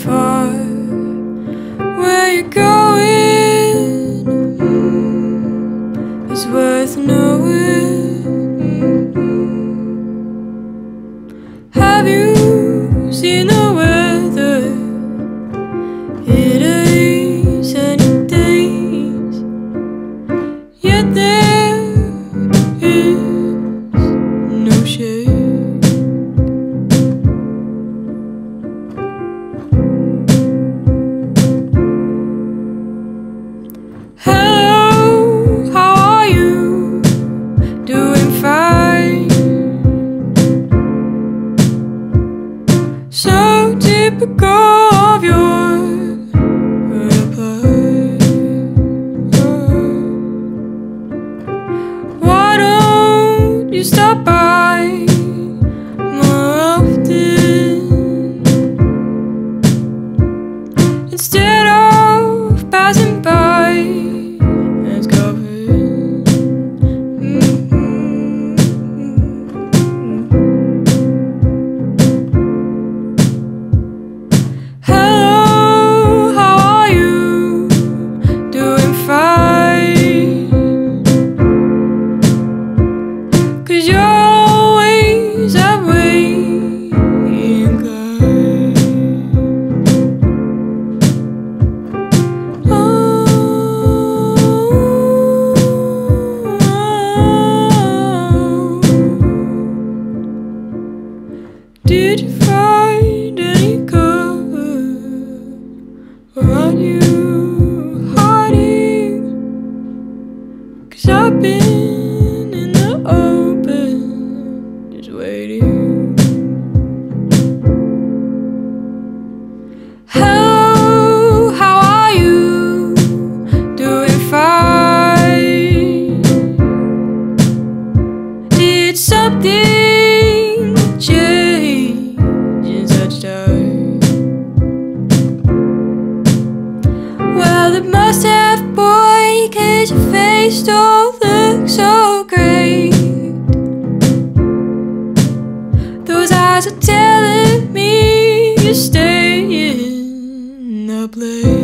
far. Where you're going mm, is worth knowing. Have you seen the weather? It ain't any days, yet there So typical of your reply. Why don't you stop by more often instead Did you find any cover? Are you hiding? Cause I've been in the open, just waiting. Eyes are telling me you're staying up late.